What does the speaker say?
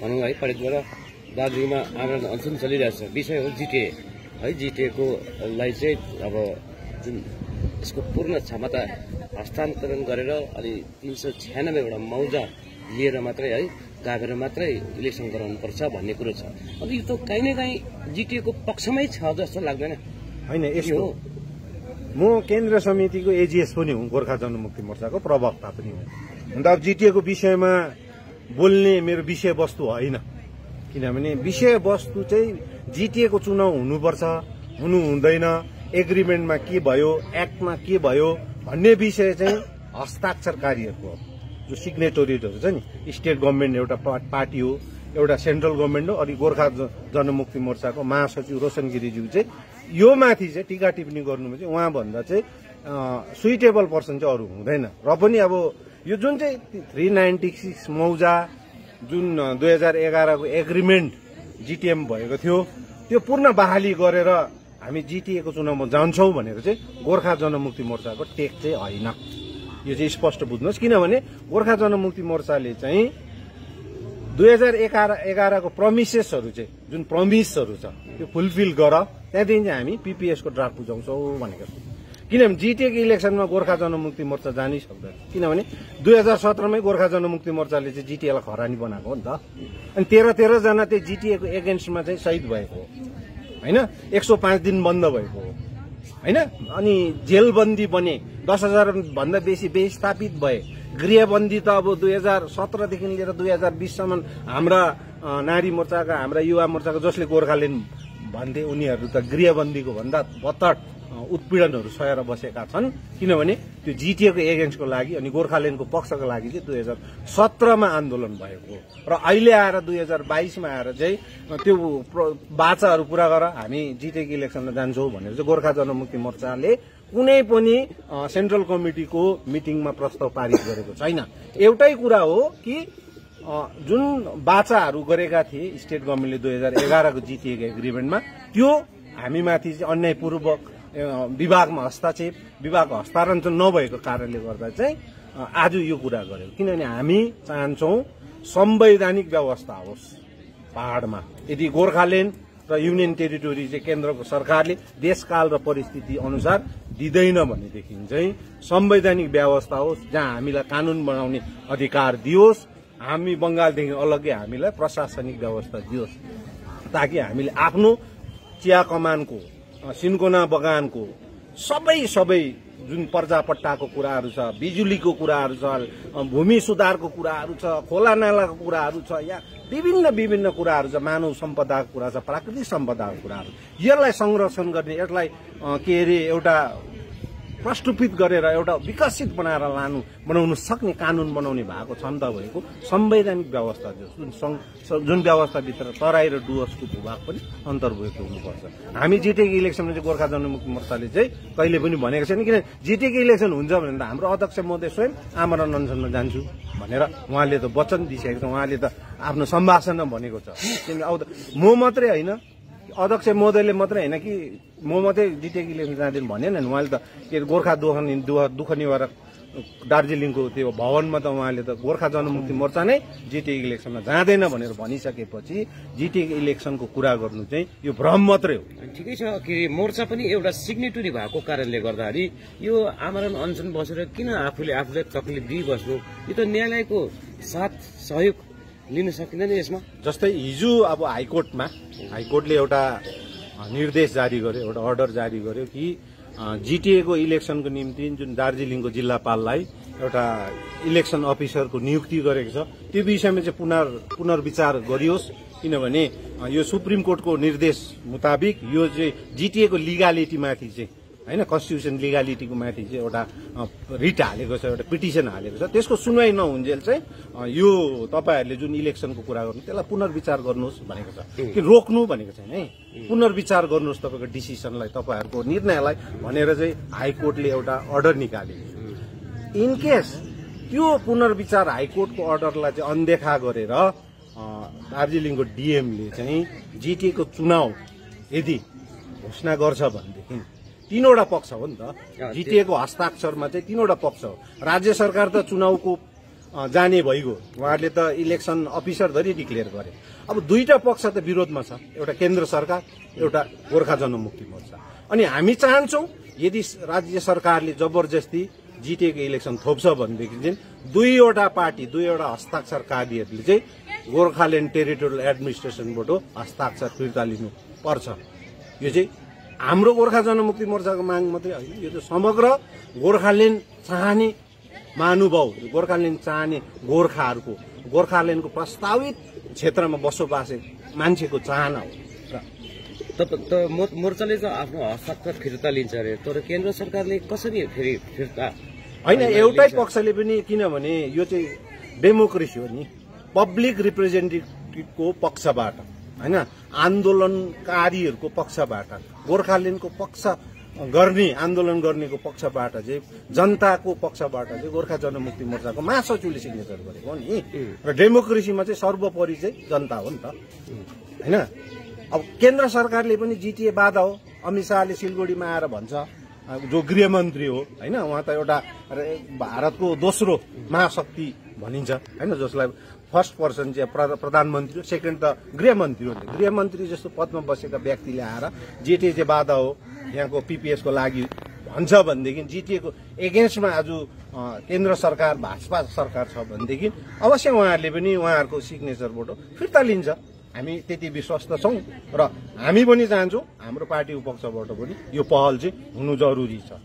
भनौँ है पारितबाट दार्जिलिङमा आमरण अनसन चलिरहेछ। विषय हो जिटिए। है जिटिएको लाई चाहिँ अब जुन यसको पूर्ण क्षमता हस्तान्तरण गरेर अनि तिन सय छ्यानब्बेवटा मौजा लिएर मात्रै है गाभेर मात्रै इलेक्सन गराउनुपर्छ भन्ने कुरो छ। अब यो त काहीँ न काहीँ जिटिएको पक्षमै छ जस्तो लाग्दैन। होइन हो? म केन्द्र समितिको एजिएस पनि हुँ गोर्खा जनमुक्ति मोर्चाको प्रवक्ता पनि हुँ। अन्त अब जिटिएको विषयमा बोल्ने मेरो विषयवस्तु होइन। किनभने विषयवस्तु चाहिँ जिटिएको चुनाव हुनुपर्छ हुनु हुँदैन एग्रिमेन्टमा के भयो एक्टमा के भयो भन्ने विषय चाहिँ हस्ताक्षरकारीहरूको जो सिग्नेटोरीहरू छ नि स्टेट गभर्मेन्ट एउटा पार्टी हो एउटा सेन्ट्रल गभर्मेन्ट हो अनि गोर्खा जनमुक्ति मोर्चाको महासचिव रोशन गिरिज्यू चाहिँ यो माथि चाहिँ टिका टिप्पणी गर्नुमा चाहिँ उहाँभन्दा चाहिँ सुइटेबल पर्सन चाहिँ अरू हुँदैन। र पनि अब यो जुन चाहिँ थ्री नाइन्टी सिक्स मौजा जुन दुई हजार एघारको एग्रिमेन्ट जिटिएम भएको थियो त्यो पूर्ण बहाली गरेर हामी जिटिएको चुनावमा जान्छौँ भनेर चाहिँ गोर्खा जनमुक्ति मोर्चाको टेक चाहिँ होइन। यो चाहिँ स्पष्ट बुझ्नुहोस्। किनभने गोर्खा जनमुक्ति मोर्चाले चाहिँ दुई हजार एघार एघारको प्रमिसेसहरू चाहिँ जुन प्रमिसहरू छ त्यो फुलफिल गर। त्यहाँदेखि चाहिँ हामी पिपिएसको ड्राफ्ट बुझाउँछौँ भनेको छौँ। किनभने जिटिएको इलेक्सनमा गोर्खा जनमुक्ति मोर्चा जानै सक्दैन किनभने दुई हजार सत्रमै गोर्खा जनमुक्ति मोर्चाले चाहिँ जिटिएलाई खरानी बनाएको हो नि त। अनि तेह्र तेह्रजना चाहिँ जिटिएको एगेन्स्टमा चाहिँ शहीद भएको हो। होइन? एक सौ पाँच दिन बन्द भएको हो। होइन? अनि जेलबन्दी बने दस हजार भन्दा बेसी बेस्थापित भए। गृहबन्दी त अब दुई हजार सत्रदेखि लिएर दुई हजार बिससम्म हाम्रा नारी मोर्चाका हाम्रा युवा मोर्चाका जसले गोर्खाल्यान्ड भन्थे उनीहरू त गृहबन्दीको भन्दा बत्तर अ, उत्पीडनहरू सहेर बसेका छन्। किनभने त्यो जिटिएको एगेन्स्टको लागि अनि गोर्खाल्यान्डको पक्षको लागि चाहिँ दुई हजार सत्रमा आन्दोलन भएको हो। र अहिले आएर दुई हजार बाइसमा आएर चाहिँ त्यो बाचाहरू पूरा गर हामी जिटिएको इलेक्सनमा जान्छौँ भनेर चाहिँ गोर्खा जनमुक्ति मोर्चाले कुनै पनि सेन्ट्रल कमिटीको मिटिङमा प्रस्ताव पारित गरेको छैन। एउटै कुरा हो कि जुन बाचाहरू गरेका थिए स्टेट गभर्मेन्टले दुई हजार एघारको जिटिएको एग्रिमेन्टमा त्यो हामीमाथि चाहिँ अन्यायपूर्वक विभागमा हस्तक्षेप विभागको हस्तान्तरण नभएको कारणले गर्दा चाहिँ आज यो कुरा गर्यो। किनभने हामी चाहन्छौँ संवैधानिक व्यवस्था होस् पहाडमा। यदि गोर्खाल्यान्ड र युनियन टेरिटोरी चाहिँ केन्द्रको सरकारले देशकाल र परिस्थिति अनुसार दिँदैन भनेदेखि चाहिँ संवैधानिक व्यवस्था होस् जहाँ हामीलाई कानून बनाउने अधिकार दियोस् हामी बङ्गालदेखि अलग्गै हामीलाई प्रशासनिक व्यवस्था दियोस् ताकि हामीले आफ्नो चिया कमानको सिन्कोना बगानको सबै सबै जुन पर्जापट्टाको कुराहरू छ बिजुलीको कुराहरू छ भूमि सुधारको कुराहरू छ खोला नालाको कुराहरू छ या विभिन्न विभिन्न कुराहरू छ मानव सम्पदाको कुरा छ प्राकृतिक सम्पदाको कुराहरू। यसलाई संरक्षण गर्ने यसलाई के अरे एउटा प्रष्टुपित गरेर एउटा विकसित बनाएर लानु बनाउन सक्ने कानून बनाउने भएको क्षमता भएको संवैधानिक व्यवस्था जो जुन व्यवस्थाभित्र तराई र डुवर्सको भूभाग पनि अन्तर्भुक्त हुनुपर्छ। हामी जिटिएको इलेक्सनमा चाहिँ गोर्खा जनमुक्ति मोर्चाले चाहिँ कहिले पनि भनेको छैन किन जिटिएको इलेक्सन हुन्छ भने त हाम्रो अध्यक्ष महोदय स्वयं आमरण अनसनमा जान्छु भनेर उहाँले त वचन दिइसकेको छ उहाँले त आफ्नो सम्भाषणमा भनेको छ। किनभने अब म मात्रै होइन अध्यक्ष महोदयले मात्रै होइन कि म मात्रै जिटिएको इलेक्सन जाँदैन भनेन नि। उहाँले त के अरे गोर्खा दुःख दुःख दुःख निवारक दार्जिलिङको त्यो भवनमा त उहाँले त गोर्खा जनमुक्ति मोर्चा नै जिटिएको इलेक्सनमा जाँदैन भनेर भनिसकेपछि जिटिएको इलेक्सनको कुरा गर्नु चाहिँ यो भ्रम मात्रै हो। ठिकै छ के अरे मोर्चा पनि एउटा सिग्नेटरी भएको कारणले गर्दाखेरि यो आमरण अनसन बसेर किन आफूले आफूलाई तकलिफ दिइबस्नु? यो त न्यायालयको साथ सहयोग लिन सकिँदैन यसमा। जस्तै हिजो अब हाइकोर्टमा हाइकोर्टले एउटा निर्देश जारी गर्यो एउटा अर्डर जारी गर्यो कि जिटिएको इलेक्सनको निम्ति जुन दार्जिलिङको जिल्लापाललाई एउटा इलेक्सन अफिसरको नियुक्ति गरेको छ त्यो विषयमा चाहिँ पुनर् पुनर्विचार गरियोस्। किनभने यो सुप्रिम कोर्टको निर्देश मुताबिक यो चाहिँ जिटिएको लिगालिटीमाथि चाहिँ होइन कन्स्टिट्युसन लिगालिटीको माथि चाहिँ एउटा रिट हालेको छ एउटा पिटिसन हालेको छ। त्यसको सुनवाई नहुन्जेल चाहिँ यो तपाईँहरूले जुन इलेक्सनको कुरा गर्नु त्यसलाई पुनर्विचार गर्नुहोस् भनेको छ। कि रोक्नु भनेको छैन है। पुनर्विचार गर्नुहोस् तपाईँको डिसिसनलाई तपाईँहरूको निर्णयलाई भनेर चाहिँ हाइकोर्टले एउटा अर्डर निकालेको छ। इन केस त्यो पुनर्विचार हाइकोर्टको अर्डरलाई चाहिँ अनदेखा गरेर दार्जिलिङको डिएमले चाहिँ जिटिएको चुनाव यदि घोषणा गर्छ भनेदेखि तीनवटा पक्ष हो नि त। जिटिएको हस्ताक्षरमा चाहिँ तीनवटा पक्ष हो। राज्य सरकार त चुनावको जाने भइगयो। उहाँहरूले त इलेक्सन अफिसर धरि डिक्लेयर गरे। अब दुईटा पक्ष त विरोधमा छ। एउटा केन्द्र सरकार एउटा गोर्खा जनमुक्ति मोर्चा। अनि हामी चाहन्छौँ यदि राज्य सरकारले जबरजस्ती जिटिएको इलेक्सन थोप्छ भनेदेखि चाहिँ दुईवटा पार्टी दुईवटा हस्ताक्षरकारीहरूले चाहिँ गोर्खाल्यान्ड टेरिटोरियल एडमिनिस्ट्रेसनबाट हस्ताक्षर फिर्ता लिनु पर्छ यो चाहिँ हाम्रो गोर्खा जनमुक्ति मोर्चाको माग मात्रै होइन। यो चाहिँ समग्र गोर्खाल्यान्ड चाहने महानुभाव गोर्खाल्यान्ड चाहने गोर्खाहरूको गोर्खाल्यान्डको प्रस्तावित क्षेत्रमा बसोबासे मान्छेको चाहना हो। र त- मोर्चाले चाहिँ आफ्नो हस्ताक्षर फिर्ता लिन्छ अरे तर केन्द्र सरकारले कसरी फेरि फिर्ता होइन? एउटै पक्षले पनि किनभने यो चाहिँ डेमोक्रेसी हो नि। पब्लिक रिप्रेजेन्टेटिभको पक्षबाट। होइन आन्दोलनकारीहरूको पक्षबाट गोर्खाल्यान्डको पक्ष गर्ने आन्दोलन गर्नेको पक्षबाट चाहिँ जनताको पक्षबाट चाहिँ गोर्खा जनमुक्ति मोर्चाको महासचिवले सिग्नेचर गरेको हो नि। र डेमोक्रेसीमा चाहिँ सर्वोपरि चाहिँ जनता हो नि त। होइन? अब केन्द्र सरकारले पनि जिटिए बाधा हो। अमित शाहले सिलगढीमा आएर भन्छ जो गृहमन्त्री हो होइन उहाँ त एउटा भारतको दोस्रो महाशक्ति भनिन्छ। होइन जसलाई फर्स्ट पर्सन चाहिँ प्र- प्रधानमन्त्री हो सेकेन्ड त गृहमन्त्री हो गृहमन्त्री जस्तो पदमा बसेका व्यक्तिले आएर जिटिए चाहिँ बाधा हो यहाँको पिपिएसको लागि भन्छ भनेदेखि जिटिएको एगेन्स्टमा आज केन्द्र सरकार भाजपा सरकार छ भनेदेखि अवश्य उहाँहरूले पनि उहाँहरूको सिग्नेचरबाट फिर्ता लिन्छ। हामी त्यति विश्वस्त छौँ र हामी पनि चाहन्छौँ हाम्रो पार्टीको पक्षबाट पनि यो पहल चाहिँ हुनु जरुरी छ।